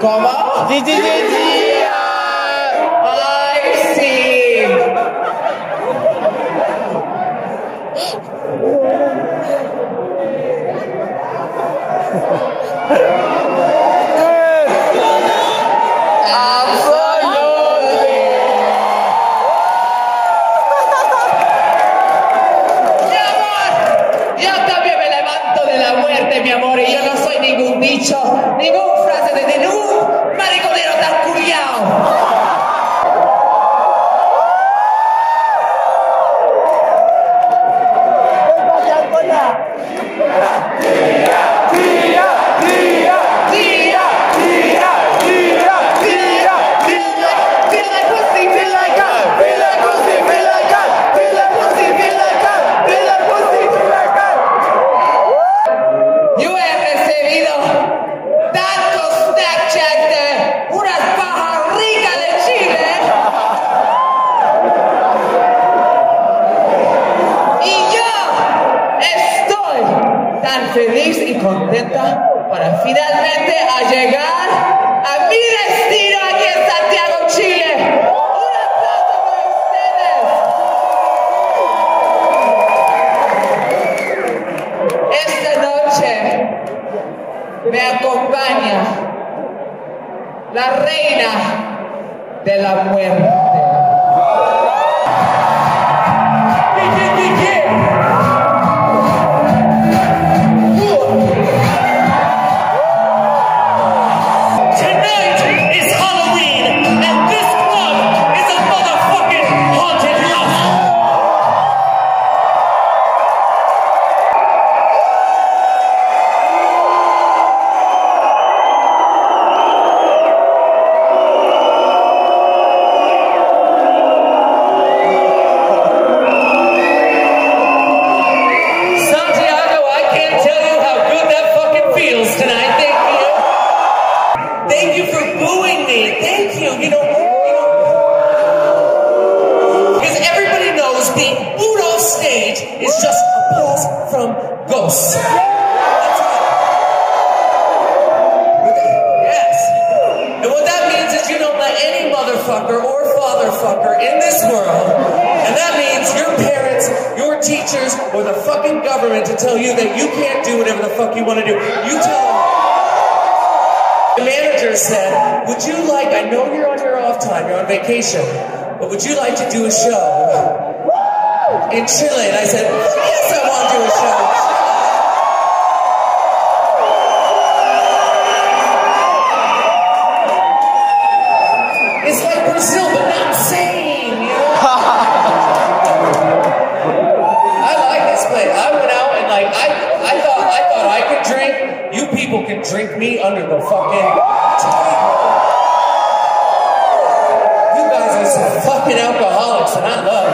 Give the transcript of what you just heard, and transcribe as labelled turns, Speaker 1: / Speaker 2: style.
Speaker 1: Comment Di di di di see. Mi amor, yo no soy ningún bicho, ningún Yeah. Para finalmente llegar a mi destino aquí en Santiago, Chile. Un aplauso ustedes. Esta noche me acompaña la reina de la muerte.
Speaker 2: Right. Yes. And what that means is you don't let any motherfucker or fatherfucker in this world, and that means your parents, your teachers, or the fucking government to tell you that you can't do whatever the fuck you want to do. You tell them. The manager said, Would you like, I know you're on your off time, you're on vacation, but would you like to do a show in Chile? And I said, Yes, I want to do a show. Drink me under the fucking table. You guys are some fucking alcoholics, and I love.